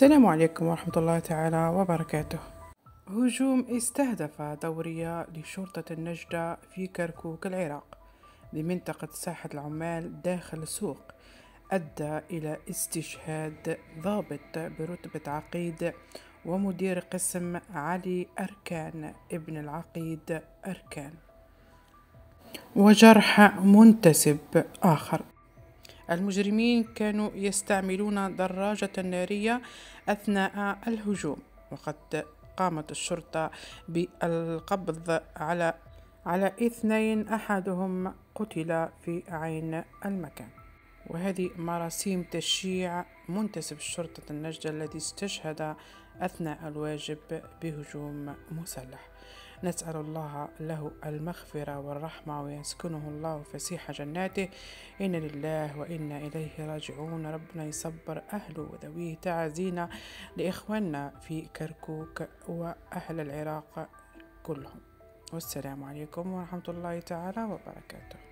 السلام عليكم ورحمة الله تعالى وبركاته. هجوم استهدف دورية لشرطة النجدة في كركوك العراق بمنطقة ساحة العمال داخل السوق. أدى إلى استشهاد ضابط برتبة عقيد ومدير قسم علي أركان ابن العقيد أركان. وجرح منتسب آخر. المجرمين كانوا يستعملون دراجة نارية أثناء الهجوم وقد قامت الشرطة بالقبض على على إثنين أحدهم قتل في عين المكان. وهذه مراسيم تشييع منتسب شرطة النجدة الذي استشهد أثناء الواجب بهجوم مسلح. نسأل الله له المغفرة والرحمة ويسكنه الله فسيح جناته. إن لله وإنا إليه راجعون. ربنا يصبر أهله وذويه تعزينا لإخواننا في كركوك وأهل العراق كلهم. والسلام عليكم ورحمة الله تعالى وبركاته.